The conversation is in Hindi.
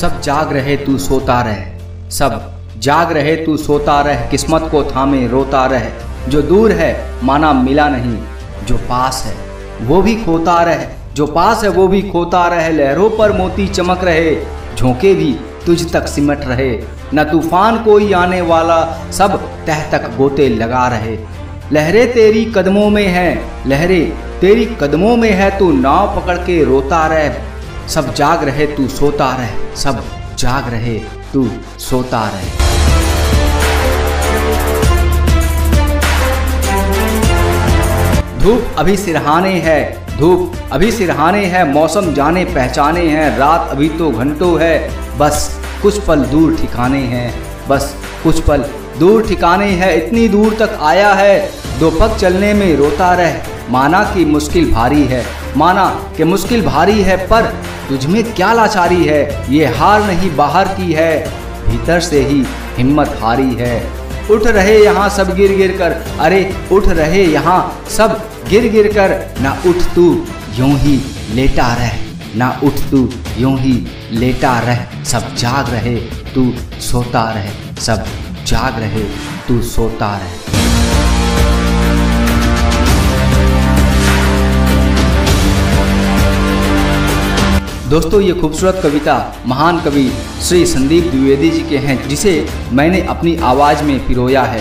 सब जाग रहे, तू सोता रह। सब जाग रहे, तू सोता रह। किस्मत को थामे, रोता रह। जो दूर है, माना मिला नहीं। जो पास है, वो भी खोता रह। जो पास है, वो भी खोता रहे। लहरों पर मोती चमक रहे। झोंके भी तुझ तक सिमट रहे। न तूफ़ान कोई आने वाला। सब तह तक गोते लगा रहे। लहरें तेरी कदमों में है। लहरें तेरी कदमों में है। तू नाव पकड़ के रोता रह। सब जाग रहे, तू सोता रह। सब जाग रहे, तू सोता रहे। धूप अभी सिरहाने है, धूप अभी सिरहाने है, मौसम जाने पहचाने हैं, रात अभी तो घंटों है। बस कुछ पल दूर ठिकाने हैं, बस कुछ पल दूर ठिकाने हैं, इतनी दूर तक आया है। दो पग चलने में रोता रह, माना कि मुश्किल भारी है, माना कि मुश्किल भारी है, पर तुझमें क्या लाचारी है? ये हार नहीं, बाहर की है। भीतर से ही हिम्मत हारी है। उठ रहे यहाँ सब गिर गिर कर। अरे, उठ रहे यहाँ सब गिर गिर कर। ना उठ तू, यूँ ही लेटा रह। ना उठ तू, यूँ ही लेटा रह। सब जाग रहे, तू सोता रहे। सब जाग रहे, तू सोता रहे। दोस्तों, ये खूबसूरत कविता महान कवि श्री संदीप द्विवेदी जी के हैं, जिसे मैंने अपनी आवाज़ में पिरोया है।